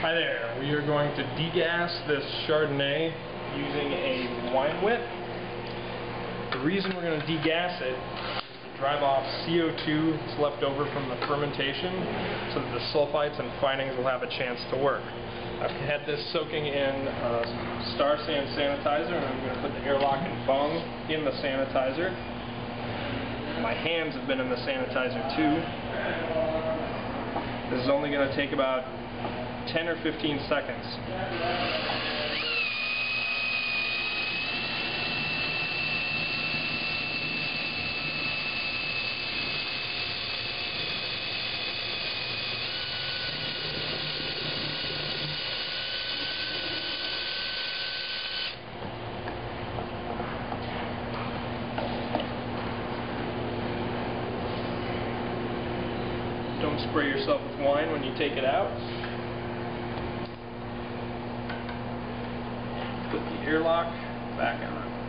Hi there, we are going to degas this Chardonnay using a wine whip. The reason we're going to degas it is to drive off CO2 that's left over from the fermentation so that the sulfites and finings will have a chance to work. I've had this soaking in uh, Star San sanitizer and I'm going to put the airlock and bung in the sanitizer. My hands have been in the sanitizer too. This is only going to take about 10 or 15 seconds. Don't spray yourself with wine when you take it out. Put the airlock back on.